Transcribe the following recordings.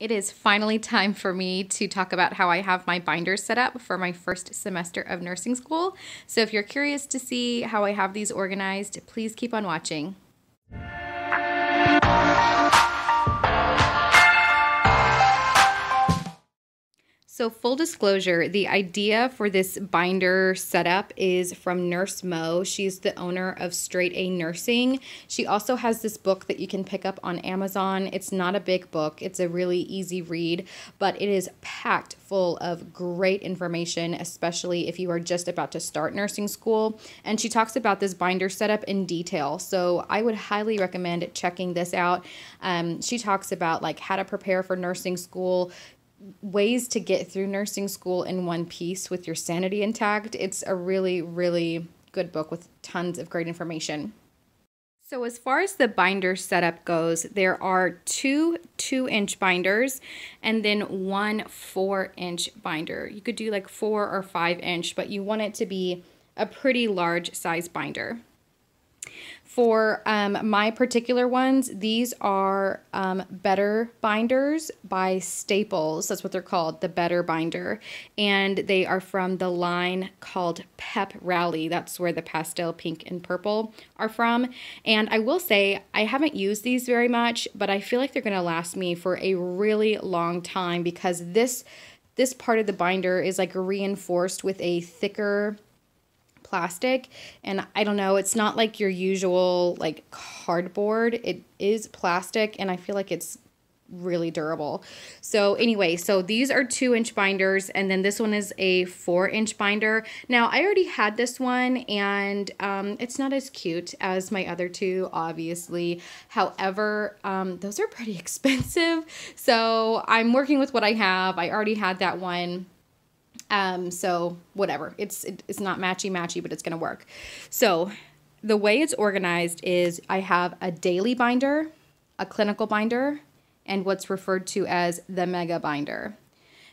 It is finally time for me to talk about how I have my binders set up for my first semester of nursing school. So if you're curious to see how I have these organized, please keep on watching. So, full disclosure, the idea for this binder setup is from Nurse Mo. She's the owner of Straight A Nursing. She also has this book that you can pick up on Amazon. It's not a big book, it's a really easy read, but it is packed full of great information, especially if you are just about to start nursing school. And she talks about this binder setup in detail. So, I would highly recommend checking this out. Um, she talks about like how to prepare for nursing school ways to get through nursing school in one piece with your sanity intact. It's a really, really good book with tons of great information. So, as far as the binder setup goes, there are two two inch binders and then one four inch binder. You could do like four or five inch, but you want it to be a pretty large size binder. For um, my particular ones, these are um, Better Binders by Staples. That's what they're called, the Better Binder. And they are from the line called Pep Rally. That's where the pastel pink and purple are from. And I will say, I haven't used these very much, but I feel like they're going to last me for a really long time because this this part of the binder is like reinforced with a thicker plastic and I don't know, it's not like your usual like cardboard. It is plastic and I feel like it's really durable. So anyway, so these are two inch binders and then this one is a four inch binder. Now I already had this one and um, it's not as cute as my other two, obviously. However, um, those are pretty expensive. So I'm working with what I have. I already had that one um, so whatever, it's it, it's not matchy matchy, but it's gonna work. So the way it's organized is I have a daily binder, a clinical binder, and what's referred to as the mega binder.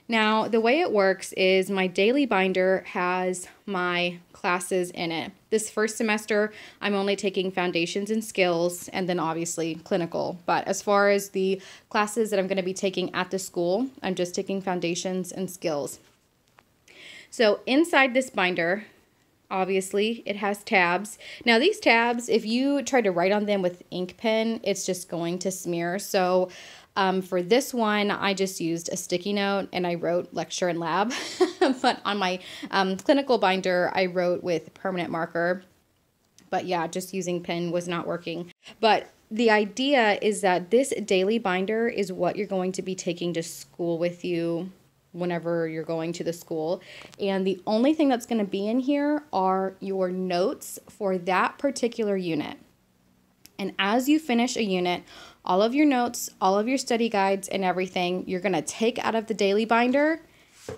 Now, the way it works is my daily binder has my classes in it. This first semester, I'm only taking foundations and skills and then obviously clinical. But as far as the classes that I'm going to be taking at the school, I'm just taking foundations and skills. So inside this binder, obviously it has tabs. Now these tabs, if you try to write on them with ink pen, it's just going to smear. So um, for this one, I just used a sticky note and I wrote lecture and lab. but on my um, clinical binder, I wrote with permanent marker. But yeah, just using pen was not working. But the idea is that this daily binder is what you're going to be taking to school with you whenever you're going to the school. And the only thing that's going to be in here are your notes for that particular unit. And as you finish a unit, all of your notes, all of your study guides, and everything, you're going to take out of the daily binder.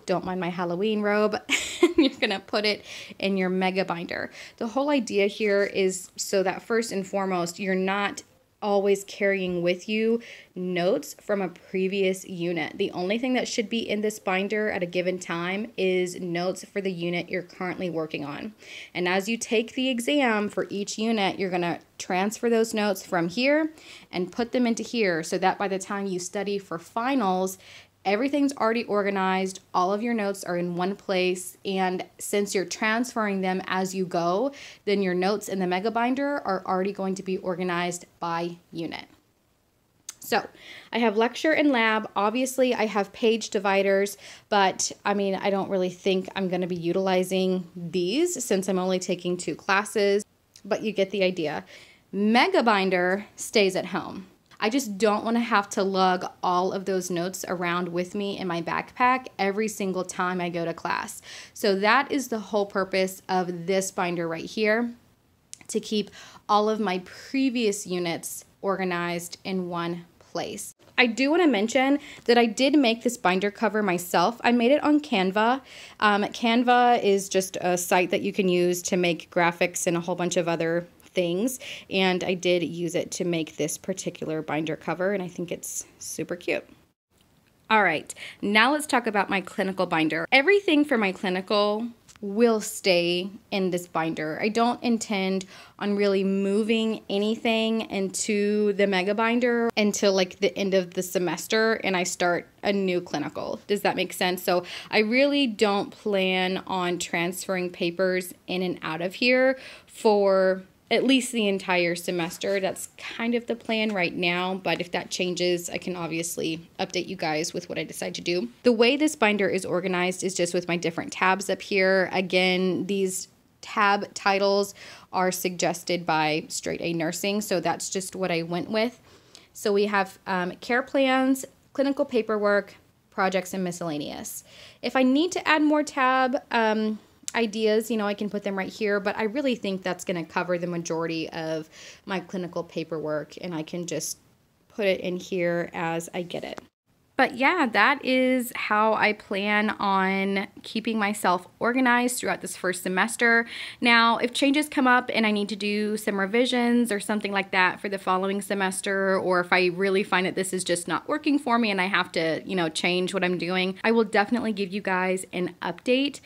Don't mind my Halloween robe. you're going to put it in your mega binder. The whole idea here is so that first and foremost, you're not always carrying with you notes from a previous unit. The only thing that should be in this binder at a given time is notes for the unit you're currently working on. And as you take the exam for each unit, you're going to transfer those notes from here and put them into here so that by the time you study for finals, everything's already organized, all of your notes are in one place, and since you're transferring them as you go, then your notes in the mega binder are already going to be organized by unit. So I have lecture and lab. Obviously, I have page dividers, but I mean, I don't really think I'm going to be utilizing these since I'm only taking two classes, but you get the idea. Mega binder stays at home. I just don't want to have to lug all of those notes around with me in my backpack every single time I go to class. So that is the whole purpose of this binder right here to keep all of my previous units organized in one place. I do want to mention that I did make this binder cover myself. I made it on Canva. Um, Canva is just a site that you can use to make graphics and a whole bunch of other things and I did use it to make this particular binder cover and I think it's super cute. All right, now let's talk about my clinical binder. Everything for my clinical will stay in this binder. I don't intend on really moving anything into the mega binder until like the end of the semester and I start a new clinical. Does that make sense? So I really don't plan on transferring papers in and out of here for at least the entire semester. That's kind of the plan right now, but if that changes, I can obviously update you guys with what I decide to do. The way this binder is organized is just with my different tabs up here. Again, these tab titles are suggested by Straight A Nursing, so that's just what I went with. So we have um, care plans, clinical paperwork, projects, and miscellaneous. If I need to add more tab, um, ideas, you know, I can put them right here, but I really think that's going to cover the majority of my clinical paperwork and I can just put it in here as I get it. But yeah, that is how I plan on keeping myself organized throughout this first semester. Now, if changes come up and I need to do some revisions or something like that for the following semester, or if I really find that this is just not working for me and I have to, you know, change what I'm doing, I will definitely give you guys an update.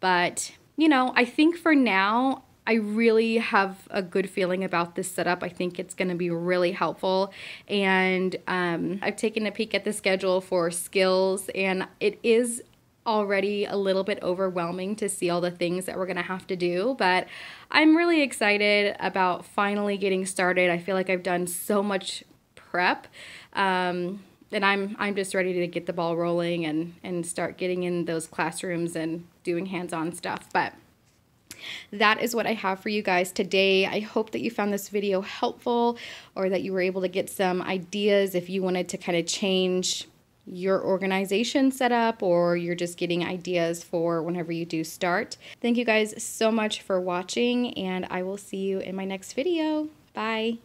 But, you know, I think for now, I really have a good feeling about this setup. I think it's going to be really helpful. And um, I've taken a peek at the schedule for skills, and it is already a little bit overwhelming to see all the things that we're going to have to do. But I'm really excited about finally getting started. I feel like I've done so much prep. Um, and I'm I'm just ready to get the ball rolling and and start getting in those classrooms and doing hands-on stuff. But that is what I have for you guys today. I hope that you found this video helpful or that you were able to get some ideas if you wanted to kind of change your organization setup or you're just getting ideas for whenever you do start. Thank you guys so much for watching and I will see you in my next video. Bye.